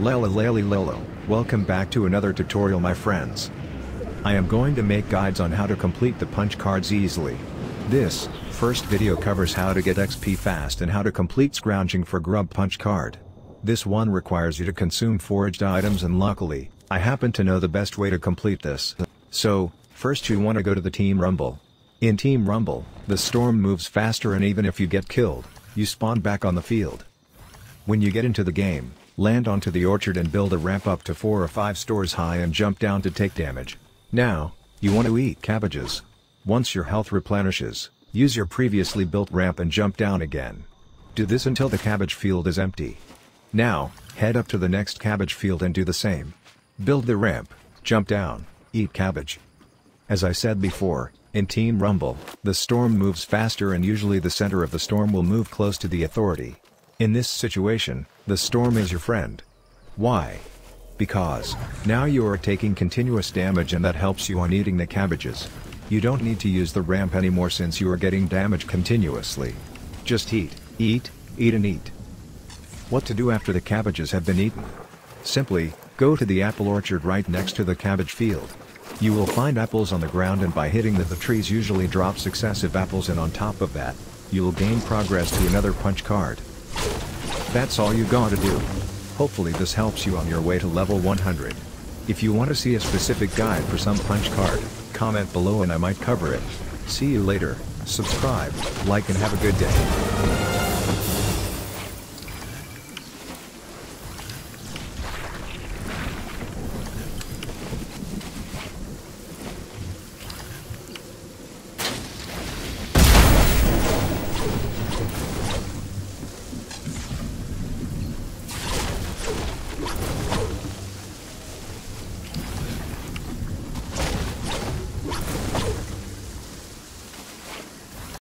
Lela Lely Lolo, welcome back to another tutorial my friends. I am going to make guides on how to complete the punch cards easily. This, first video covers how to get XP fast and how to complete scrounging for grub punch card. This one requires you to consume foraged items and luckily, I happen to know the best way to complete this. So, first you want to go to the Team Rumble. In Team Rumble, the storm moves faster and even if you get killed, you spawn back on the field. When you get into the game, land onto the orchard and build a ramp up to 4 or 5 stores high and jump down to take damage. Now, you want to eat cabbages. Once your health replenishes, use your previously built ramp and jump down again. Do this until the cabbage field is empty. Now, head up to the next cabbage field and do the same. Build the ramp, jump down, eat cabbage. As I said before, in Team Rumble, the storm moves faster and usually the center of the storm will move close to the authority. In this situation, the storm is your friend. Why? Because, now you are taking continuous damage and that helps you on eating the cabbages. You don't need to use the ramp anymore since you are getting damage continuously. Just eat, eat, eat and eat. What to do after the cabbages have been eaten? Simply, go to the apple orchard right next to the cabbage field. You will find apples on the ground and by hitting the, the trees usually drop successive apples and on top of that, you will gain progress to another punch card. That's all you gotta do. Hopefully this helps you on your way to level 100. If you want to see a specific guide for some punch card, comment below and I might cover it. See you later, subscribe, like and have a good day.